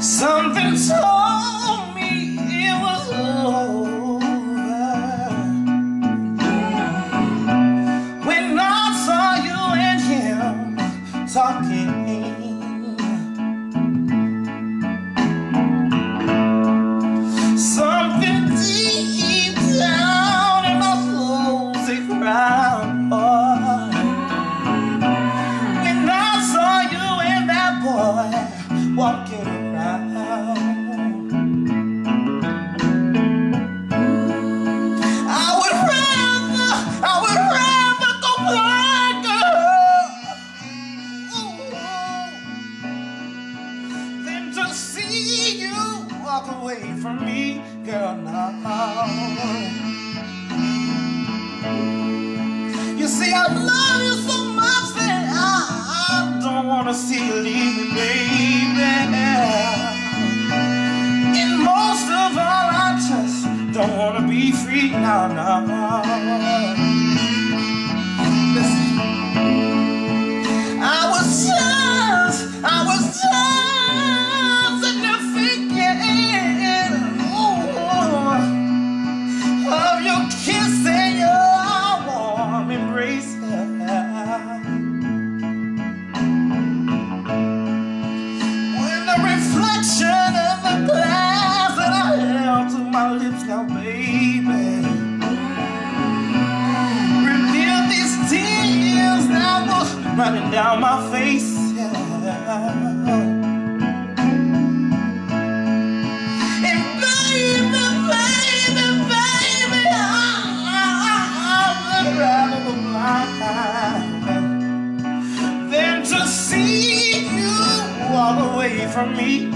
Something told said, boy." When I saw you and that boy walking around. I would rather, I would rather go blind, girl, than to see you walk away from me, girl. Now. Love you so much that I, I don't wanna see you leave me, baby. And most of all, I just don't wanna be free now, now. Reflection of the glass that I held to my lips now, baby, revealed these tears that was running down my face. And from me.